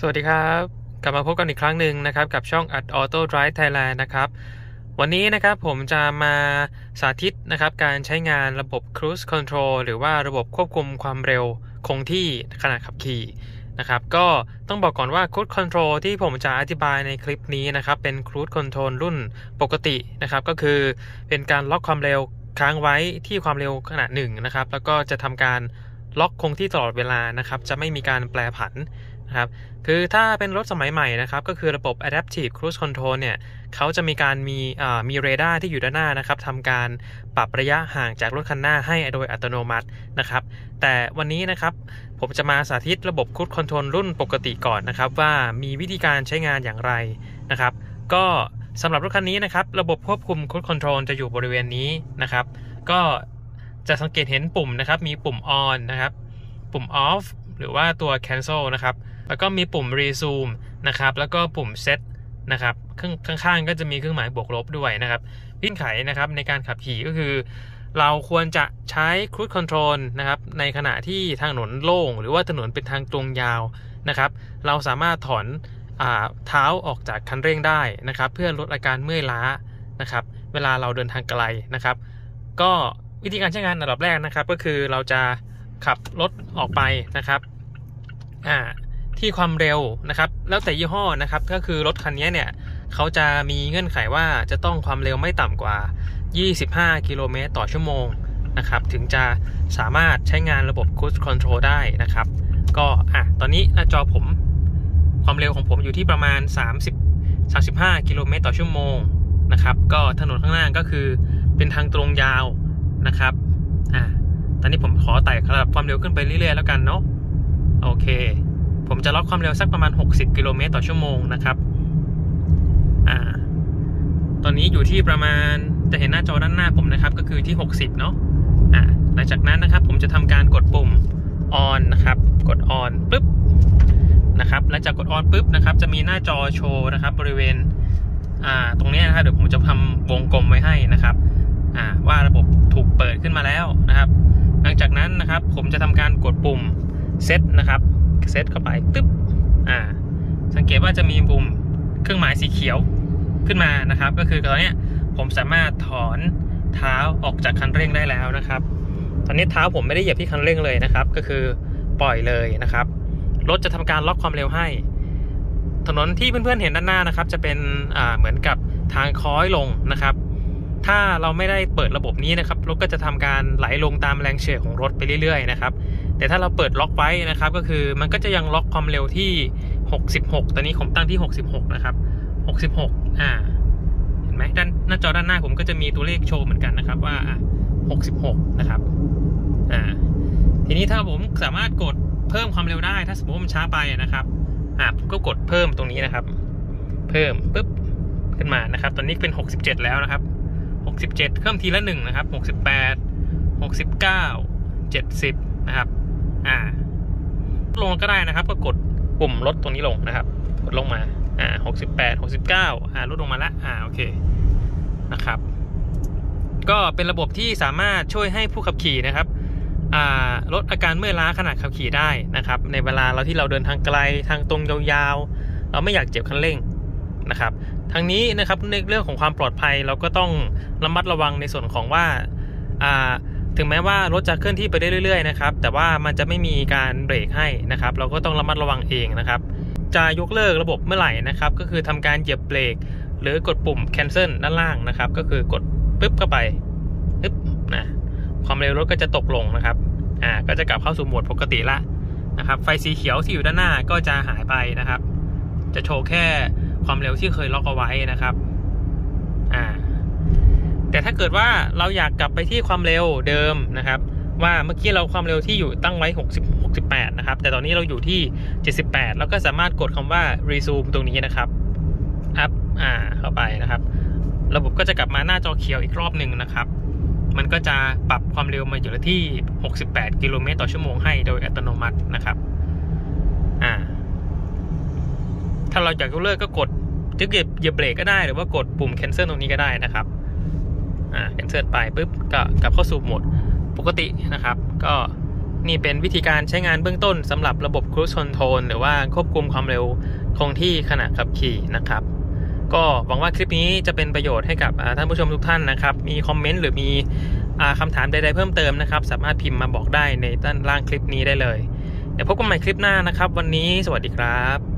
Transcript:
สวัสดีครับ กลับมาพบกันอีกครั้งหนึ่งนะครับ กับช่อง At Auto Drive Thailand นะครับ วันนี้นะครับผมจะมาสาธิตนะครับ การใช้งานระบบ Cruise Control หรือว่าระบบควบคุมความเร็วคงที่ขณะขับขี่นะครับ ก็ต้องบอกก่อนว่า Cruise Control ที่ผมจะอธิบายในคลิปนี้นะครับ เป็น Cruise Control รุ่นปกตินะครับ ก็คือเป็นการล็อกความเร็วค้างไว้ที่ความเร็วขนาดหนึ่งนะครับ แล้วก็จะทำการล็อกคงที่ตลอดเวลานะครับ จะไม่มีการแปรผัน ครับคือถ้าเป็นรถสมัยใหม่นะครับก็คือระบบ Adaptive Cruise Control เนี่ยเขาจะมีการมีมีเรดาร์ที่อยู่ด้านหน้านะครับทำการปรับระยะห่างจากรถคันหน้าให้โดยอัตโนมัตินะครับ แต่วันนี้นะครับผมจะมาสาธิตระบบ Cruise Control รุ่นปกติก่อนนะครับ ว่ามีวิธีการใช้งานอย่างไรนะครับ ก็สำหรับรถคันนี้นะครับระบบควบคุม Cruise Control จะอยู่บริเวณนี้นะครับ ก็จะสังเกตเห็นปุ่มนะครับมีปุ่ม on นะครับ ปุ่ม off หรือว่าตัว cancel นะครับ แล้วก็มีปุ่ม resume นะครับ แล้วก็ปุ่ม set นะครับข้างข้างๆก็จะมีเครื่องหมายบวกลบด้วยนะครับพิ้นไขนะครับในการขับขี่ก็คือ เราควรจะใช้ cruise control นะครับในขณะที่ทางถนนโล่ง หรือว่าถนนเป็นทางตรงยาวนะครับ เราสามารถถอนเท้าออกจากคันเร่งได้นะครับ เพื่อลดอาการเมื่อยล้านะครับ เวลาเราเดินทางไกลนะครับ ก็วิธีการใช้งานอันดับแรกนะครับ ก็คือเราจะขับรถออกไปนะครับอ่า ที่ความเร็วนะครับ แล้วแต่ยี่ห้อนะครับ ก็คือรถคันนี้เนี่ยเขาจะมีเงื่อนไขว่าจะต้องความเร็วไม่ต่ำกว่า 25 กิโลเมตรต่อชั่วโมงนะครับ ถึงจะสามารถใช้งานระบบ Cruise Control ได้นะครับ ก็อะตอนนี้หน้าจอผมความเร็วของผมอยู่ที่ประมาณ 30 35 กิโลเมตรต่อชั่วโมงนะครับ ก็ถนนข้างหน้าก็คือเป็นทางตรงยาวนะครับอะตอนนี้ผมขอไต่ระดับความเร็วขึ้นไปเรื่อยๆแล้วกันเนาะโอเค ผมจะล็อกความเร็วสักประมาณ 60 กิโลเมตรต่อชั่วโมงนะครับอ่าตอนนี้อยู่ที่ประมาณจะเห็นหน้าจอด้านหน้าผมนะครับ ก็คือที่ 60 เนาะอ่าหลังจากนั้นนะครับ ผมจะทำการกดปุ่ม on นะครับ กด on ปุ๊บนะครับหลังจากกด on ปุ๊บนะครับ จะมีหน้าจอโชว์นะครับ บริเวณอ่าตรงนี้นะครับเดี๋ยวผมจะทำวงกลมไว้ให้นะครับอ่าว่าระบบถูกเปิดขึ้นมาแล้วนะครับ หลังจากนั้นนะครับ ผมจะทำการกดปุ่ม set นะครับเซตเข้าไปตึ๊บอ่าสังเกตว่าจะมีปุ่มเครื่องหมายสีเขียวขึ้นมานะครับ ก็คือตอนนี้ผมสามารถถอนเท้าออกจากคันเร่งได้แล้วนะครับ ตอนนี้เท้าผมไม่ได้เหยียบที่คันเร่งเลยนะครับ ก็คือปล่อยเลยนะครับรถจะทำการล็อกความเร็วให้ ถนนที่เพื่อนๆเห็นด้านหน้านะครับ จะเป็นอ่าเหมือนกับทางค้อยลงนะครับ ถ้าเราไม่ได้เปิดระบบนี้นะครับรถก็จะทำการไหลลงตามแรงเฉื่อยของรถไปเรื่อยๆนะครับ แต่ถ้าเราเปิดล็อกไว้นะครับ ก็คือมันก็จะยังล็อกความเร็วที่ 66 ตอนนี้ผมตั้งที่ 66 นะครับ 66 อ่า เห็นไหมด้านหน้าจอด้านหน้าผมก็จะมีตัวเลขโชว์เหมือนกันนะครับว่า 66 นะครับ อ่า ทีนี้ถ้าผมสามารถกดเพิ่มความเร็วได้ ถ้าสมมติมันช้าไปนะครับ อ่าผมก็กดเพิ่มตรงนี้นะครับ เพิ่มปุ๊บขึ้นมานะครับ ตอนนี้เป็น 67 แล้วนะครับ 67 เพิ่มทีละ1นะครับ 68 69 70 นะครับ อ่า ลงก็ได้นะครับ ก็กดปุ่มลดตรงนี้ลงนะครับ กดลงมา อ่าหกสิบแปดหกสิบเก้าอ่าลดลงมาละอ่าโอเคนะครับ ก็เป็นระบบที่สามารถช่วยให้ผู้ขับขี่นะครับอ่าลดอาการเมื่อยล้าขณะขับขี่ได้นะครับ ในเวลาเราที่เราเดินทางไกลทางตรงยาวๆ เราไม่อยากเจ็บคันเร่งนะครับทั้งนี้นะครับในเรื่องของความปลอดภัยเราก็ต้องระมัดระวังในส่วนของว่าอ่า ถึงแม้ว่ารถจะเคลื่อนที่ไปได้เรื่อยๆนะครับแต่ว่ามันจะไม่มีการเบรกให้นะครับ เราก็ต้องระมัดระวังเองนะครับ จะยกเลิกระบบเมื่อไหร่นะครับ ก็คือทำการเหยียบเบรกหรือกดปุ่ม cancel ด้านล่างนะครับ ก็คือกดปึ๊บเข้าไปปึ๊บนะความเร็วรถก็จะตกลงนะครับอ่าก็จะกลับเข้าสู่โหมดปกติละนะครับไฟสีเขียวที่อยู่ด้านหน้าก็จะหายไปนะครับ จะโชว์แค่ความเร็วที่เคยล็อกเอาไว้นะครับ แต่ถ้าเกิดว่าเราอยากกลับไปที่ความเร็วเดิมนะครับ ว่าเมื่อกี้เราความเร็วที่อยู่ตั้งไว้ 60 68 นะครับ แต่ตอนนี้เราอยู่ที่ 78 แล้วก็สามารถกดคำว่า resume ตรงนี้นะครับอัพอ่าเข้าไปนะครับ ระบบก็จะกลับมาหน้าจอเขียวอีกรอบหนึ่งนะครับ มันก็จะปรับความเร็วมาอยู่ที่ 68 กิโลเมตรต่อชั่วโมงให้โดยอัตโนมัตินะครับอ่าถ้าเราอยากยกเลิกก็กดจะเก็บเหยียบเบรกก็ได้หรือว่ากดปุ่ม cancel ตรงนี้ก็ได้นะครับ อ่า cancel ไปปุ๊บก็กลับเข้าสู่โหมดปกตินะครับ ก็นี่เป็นวิธีการใช้งานเบื้องต้นสำหรับระบบ Cruise Control หรือว่าควบคุมความเร็วคงที่ขณะขับขี่นะครับ ก็หวังว่าคลิปนี้จะเป็นประโยชน์ให้กับท่านผู้ชมทุกท่านนะครับ มีคอมเมนต์หรือมีคำถามใดๆเพิ่มเติมนะครับ สามารถพิมพ์มาบอกได้ในด้านล่างคลิปนี้ได้เลย เดี๋ยวพบกันใหม่คลิปหน้านะครับ วันนี้สวัสดีครับ